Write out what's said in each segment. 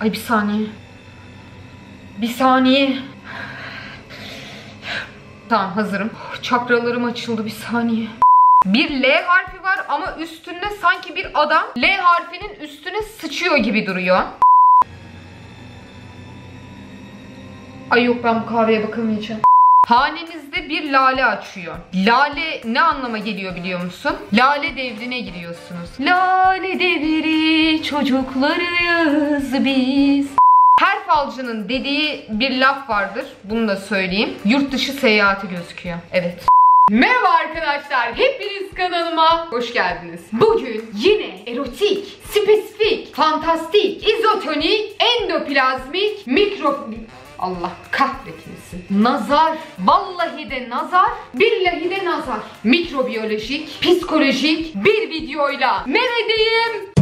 Ay bir saniye. Bir saniye. Tamam hazırım. Çakralarım açıldı bir saniye. Bir L harfi var ama üstünde sanki bir adam L harfinin üstüne sıçıyor gibi duruyor. Ay yok ben bu kahveye bakamayacağım. Hanenizde bir lale açıyor. Lale ne anlama geliyor biliyor musun? Lale devrine giriyorsunuz. Lale devri çocuklarıyız biz. Her falcının dediği bir laf vardır. Bunu da söyleyeyim. Yurt dışı seyahati gözüküyor. Evet. Merhaba arkadaşlar. Hepiniz kanalıma hoş geldiniz. Bugün yine erotik, spesifik, fantastik, izotonik, endoplazmik, mikro... Allah kahretmesin. Nazar. Vallahi de nazar. Billahi de nazar. Mikrobiyolojik, psikolojik bir videoyla neredeyim?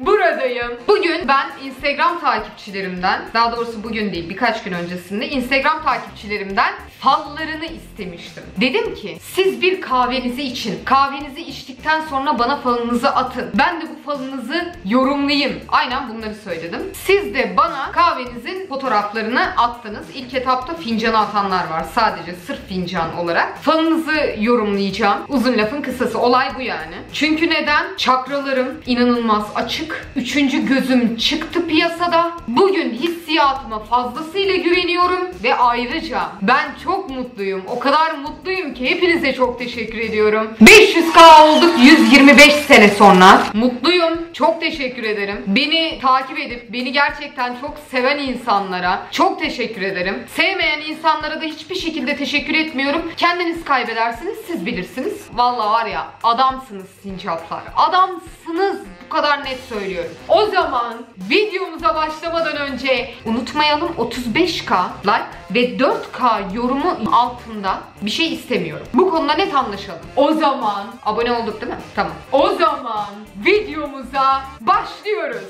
Buradayım. Bugün ben Instagram takipçilerimden, daha doğrusu bugün değil birkaç gün öncesinde Instagram takipçilerimden fallarını istemiştim. Dedim ki siz bir kahvenizi için, kahvenizi içtikten sonra bana falınızı atın. Ben de bu falınızı yorumlayayım. Aynen bunları söyledim. Siz de bana kahvenizin fotoğraflarını attınız. İlk etapta fincanı atanlar var. Sadece sırf fincan olarak. Falınızı yorumlayacağım. Uzun lafın kısası. Olay bu yani. Çünkü neden? Çakralarım inanılmaz açık. Üçüncü gözüm çıktı piyasada. Bugün hissiyatıma fazlasıyla güveniyorum. Ve ayrıca ben çok mutluyum. O kadar mutluyum ki hepinize çok teşekkür ediyorum. 500k olduk 125 sene sonra. Mutluyum. Çok teşekkür ederim. Beni takip edip beni gerçekten çok seven insanlara çok teşekkür ederim. Sevmeyen insanlara da hiçbir şekilde teşekkür etmiyorum. Kendiniz kaybedersiniz siz bilirsiniz. Vallahi var ya adamsınız sincaplar. Adamsınız bu kadar net söylüyorum. O zaman videomuza başlamadan önce unutmayalım 35k like ve 4k yorumu altında bir şey istemiyorum. Bu konuda net anlaşalım. O zaman abone olduk değil mi? Tamam. O zaman videomuza başlıyoruz.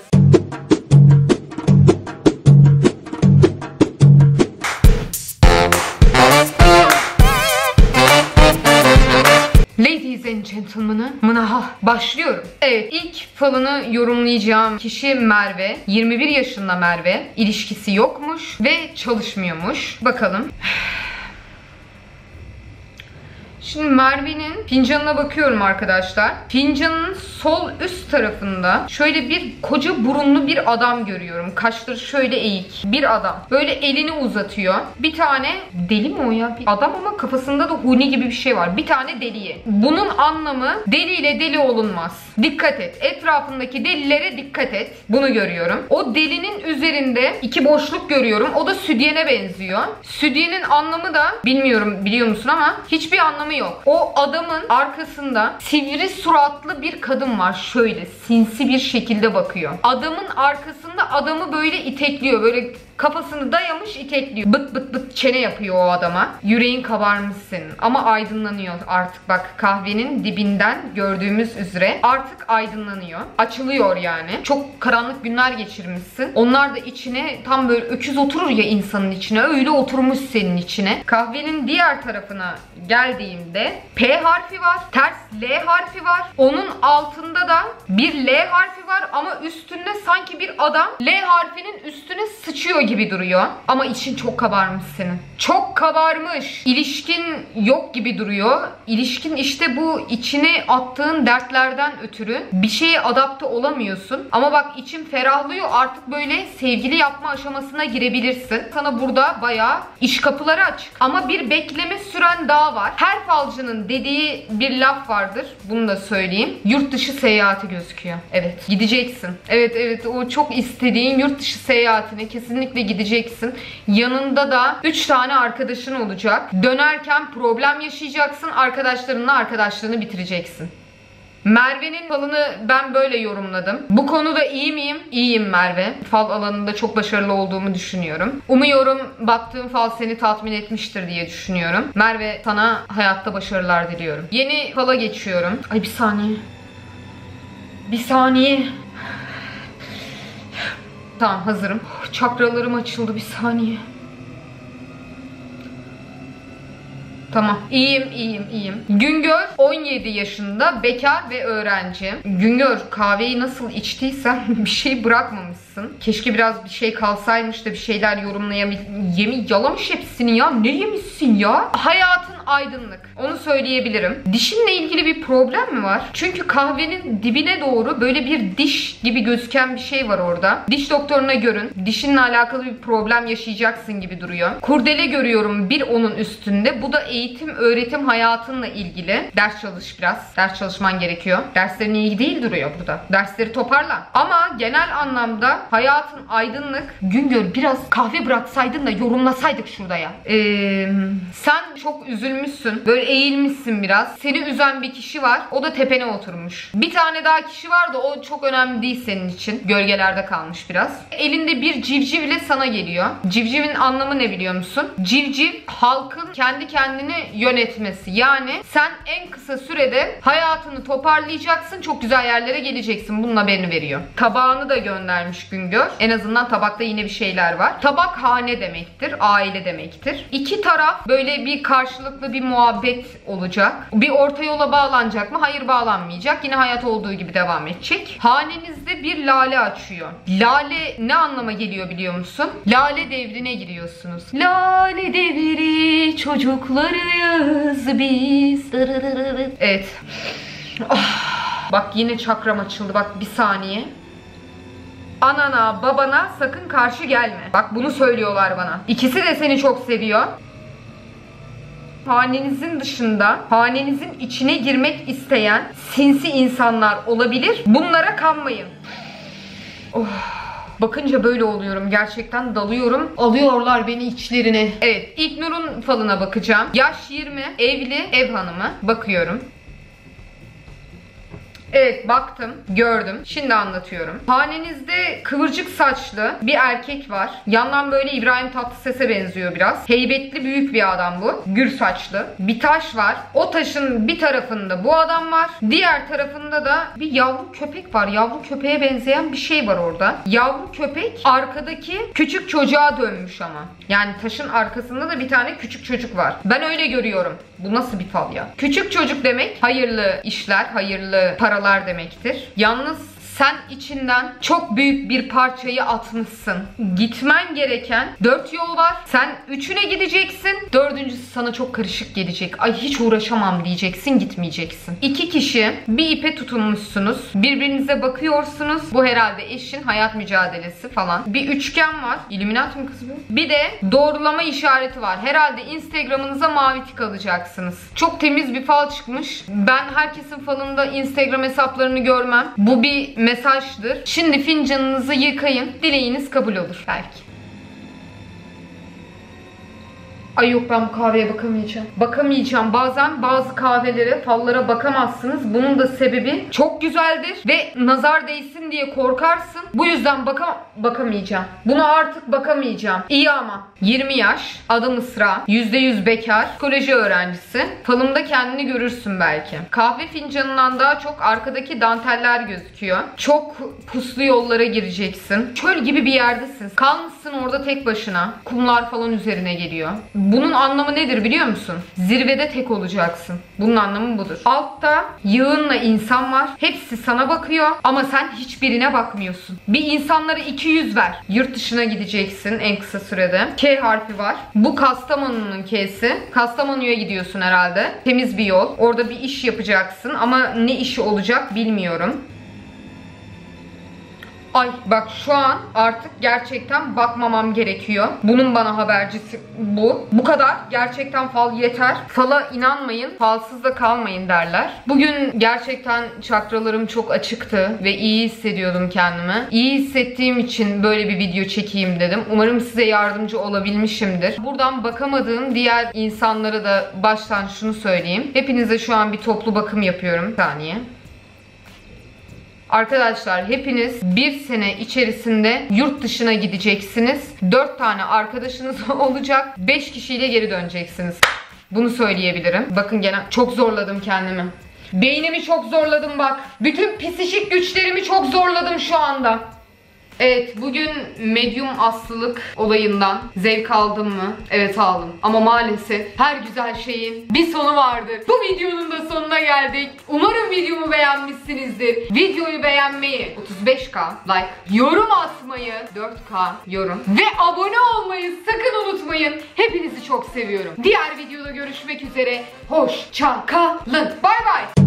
Mınaha başlıyorum. Evet ilk falını yorumlayacağım kişi Merve. 21 yaşında Merve. İlişkisi yokmuş ve çalışmıyormuş. Bakalım. Şimdi Merve'nin fincanına bakıyorum arkadaşlar. Fincanın sol üst tarafında şöyle bir koca burunlu bir adam görüyorum. Kaşları şöyle eğik. Bir adam. Böyle elini uzatıyor. Bir tane deli mi o ya? Bir adam ama kafasında da huni gibi bir şey var. Bir tane deliye. Bunun anlamı deliyle deli olunmaz. Dikkat et. Etrafındaki delilere dikkat et. Bunu görüyorum. O delinin üzerinde iki boşluk görüyorum. O da südyene benziyor. Südyenin anlamı da bilmiyorum biliyor musun ama hiçbir anlamı yok. O adamın arkasında sivri suratlı bir kadın var. Şöyle sinsi bir şekilde bakıyor. Adamın arkasında adamı böyle itekliyor. Böyle kafasını dayamış itekliyor. Bıt bıt bıt çene yapıyor o adama. Yüreğin kabarmış senin. Ama aydınlanıyor artık bak kahvenin dibinden gördüğümüz üzere. Artık aydınlanıyor. Açılıyor yani. Çok karanlık günler geçirmişsin. Onlar da içine tam böyle öküz oturur ya insanın içine. Öyle oturmuş senin içine. Kahvenin diğer tarafına geldiğimde P harfi var. Ters L harfi var. Onun altında da bir L harfi var ama üstünde sanki bir adam L harfinin üstüne sıçıyor gibi duruyor. Ama için çok kabarmış senin. Çok kabarmış. İlişkin yok gibi duruyor. İlişkin işte bu içine attığın dertlerden ötürü bir şeye adapte olamıyorsun. Ama bak için ferahlıyor artık böyle sevgili yapma aşamasına girebilirsin. Sana burada bayağı iş kapıları açık. Ama bir bekleme süren daha var. Her falcının dediği bir laf vardır. Bunu da söyleyeyim. Yurt dışı seyahati gözüküyor. Evet gideceksin. Evet evet o çok istediğin yurt dışı seyahatine kesinlikle gideceksin. Yanında da 3 tane arkadaşın olacak. Dönerken problem yaşayacaksın. Arkadaşlarınla arkadaşlığını bitireceksin. Merve'nin falını ben böyle yorumladım. Bu konuda iyi miyim? İyiyim Merve. Fal alanında çok başarılı olduğumu düşünüyorum. Umuyorum baktığım fal seni tatmin etmiştir diye düşünüyorum. Merve sana hayatta başarılar diliyorum. Yeni fala geçiyorum. Ay bir saniye. Bir saniye. Tamam hazırım. Çakralarım açıldı bir saniye. Tamam. İyiyim, iyiyim, iyiyim. Güngör 17 yaşında, bekar ve öğrenci. Güngör kahveyi nasıl içtiysen bir şey bırakmamışsın. Keşke biraz bir şey kalsaymış da bir şeyler yorumlayabil... Yemi yalamış hepsini ya. Ne yemişsin ya? Hayatın aydınlık. Onu söyleyebilirim. Dişinle ilgili bir problem mi var? Çünkü kahvenin dibine doğru böyle bir diş gibi gözüken bir şey var orada. Diş doktoruna görün. Dişinle alakalı bir problem yaşayacaksın gibi duruyor. Kurdele görüyorum bir onun üstünde. Bu da eğitim, öğretim hayatınla ilgili. Ders çalış biraz. Ders çalışman gerekiyor. Derslerin iyi değil duruyor burada. Dersleri toparla. Ama genel anlamda hayatın aydınlık. Güngör biraz kahve bıraksaydın da yorumlasaydık şurada ya. Ee, sen çok üzülmüşsün. Böyle eğilmişsin biraz. Seni üzen bir kişi var. O da tepene oturmuş. Bir tane daha kişi var da o çok önemli değil senin için. Gölgelerde kalmış biraz. Elinde bir civciv ile sana geliyor. Civcivin anlamı ne biliyor musun? Civciv halkın kendi kendini yönetmesi. Yani sen en kısa sürede hayatını toparlayacaksın. Çok güzel yerlere geleceksin. Bunun haberini veriyor. Tabağını da göndermiş Güngör. En azından tabakta yine bir şeyler var. Tabak hane demektir. Aile demektir. İki taraf böyle bir karşılıklı bir muhabbet olacak. Bir orta yola bağlanacak mı? Hayır bağlanmayacak. Yine hayat olduğu gibi devam edecek. Hanenizde bir lale açıyor. Lale ne anlama geliyor biliyor musun? Lale devrine giriyorsunuz. Lale devri çocuklarıyız biz. Evet. Ah, Bak yine çakram açıldı. Bak bir saniye. Anana, babana sakın karşı gelme. Bak bunu söylüyorlar bana. İkisi de seni çok seviyor. Hanenizin dışında, hanenizin içine girmek isteyen sinsi insanlar olabilir. Bunlara kanmayın. Oh. Bakınca böyle oluyorum. Gerçekten dalıyorum. Alıyorlar beni içlerine. Evet. İlknur'un falına bakacağım. Yaş 20. Evli. Ev hanımı. Bakıyorum. Evet baktım, gördüm. Şimdi anlatıyorum. Hanenizde kıvırcık saçlı bir erkek var. Yandan böyle İbrahim Tatlıses'e benziyor biraz. Heybetli büyük bir adam bu. Gür saçlı. Bir taş var. O taşın bir tarafında bu adam var. Diğer tarafında da bir yavru köpek var. Yavru köpeğe benzeyen bir şey var orada. Yavru köpek arkadaki küçük çocuğa dönmüş ama. Yani taşın arkasında da bir tane küçük çocuk var. Ben öyle görüyorum. Bu nasıl bir fal ya? Küçük çocuk demek hayırlı işler, hayırlı paralar demektir. Yalnız sen içinden çok büyük bir parçayı atmışsın. Gitmen gereken dört yol var. Sen üçüne gideceksin. Dördüncüsü sana çok karışık gelecek. Ay hiç uğraşamam diyeceksin gitmeyeceksin. İki kişi bir ipe tutunmuşsunuz. Birbirinize bakıyorsunuz. Bu herhalde eşin hayat mücadelesi falan. Bir üçgen var. İlluminati mi kız bu? Bir de doğrulama işareti var. Herhalde Instagram'ınıza mavi tik alacaksınız. Çok temiz bir fal çıkmış. Ben herkesin falında Instagram hesaplarını görmem. Bu bir mesajdır. Şimdi fincanınızı yıkayın. Dileğiniz kabul olur belki. Ay yok ben bu kahveye bakamayacağım. Bakamayacağım. Bazen bazı kahvelere, fallara bakamazsınız. Bunun da sebebi çok güzeldir ve nazar değsin diye korkarsın. Bu yüzden baka bakamayacağım. Buna artık bakamayacağım. İyi ama 20 yaş, adım Isra, %100 bekar, psikoloji öğrencisi. Falımda kendini görürsün belki. Kahve fincanından daha çok arkadaki danteller gözüküyor. Çok puslu yollara gireceksin. Çöl gibi bir yerdesin. Kalmışsın orada tek başına. Kumlar falan üzerine geliyor. Bunun anlamı nedir biliyor musun? Zirvede tek olacaksın. Bunun anlamı budur. Altta yığınla insan var. Hepsi sana bakıyor ama sen hiçbirine bakmıyorsun. Bir insanlara 200 ver. Yurt dışına gideceksin en kısa sürede. K harfi var. Bu Kastamonu'nun K'si. Kastamonu'ya gidiyorsun herhalde. Temiz bir yol. Orada bir iş yapacaksın ama ne işi olacak bilmiyorum. Ay bak şu an artık gerçekten bakmamam gerekiyor. Bunun bana habercisi bu. Bu kadar. Gerçekten fal yeter. Fala inanmayın. Falsız da kalmayın derler. Bugün gerçekten çakralarım çok açıktı ve iyi hissediyordum kendimi. İyi hissettiğim için böyle bir video çekeyim dedim. Umarım size yardımcı olabilmişimdir. Buradan bakamadığım diğer insanlara da baştan şunu söyleyeyim. Hepinize şu an bir toplu bakım yapıyorum. Bir saniye. Arkadaşlar hepiniz bir sene içerisinde yurt dışına gideceksiniz. 4 tane arkadaşınız olacak. 5 kişiyle geri döneceksiniz. Bunu söyleyebilirim. Bakın gene çok zorladım kendimi. Beynimi çok zorladım bak. Bütün psikik güçlerimi çok zorladım şu anda. Evet bugün medyum aslılık olayından zevk aldım mı? Evet aldım. Ama maalesef her güzel şeyin bir sonu vardır. Bu videonun da sonuna geldik. Umarım videomu beğenmişsinizdir. Videoyu beğenmeyi, 35k like, yorum atmayı, 4k yorum ve abone olmayı sakın unutmayın. Hepinizi çok seviyorum. Diğer videoda görüşmek üzere. Hoşça kalın. Bay bay.